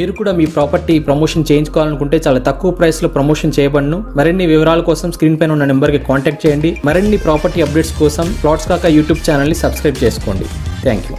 మీరు కూడా మీ property promotion చేయించుకోవాలనుకుంటే చాలా తక్కువ ప్రైస్లో ప్రమోషన్ చేయబడను. మరిన్ని వివరాల కోసం స్క్రీన్ పైన ఉన్న నెంబర్కి కాంటాక్ట్ చేయండి. మరిన్ని ప్రాపర్టీ అప్డేట్స్ కోసం ప్లాట్స్ కాక యూట్యూబ్ ఛానల్ని సబ్స్క్రైబ్ చేసుకోండి. Thank you.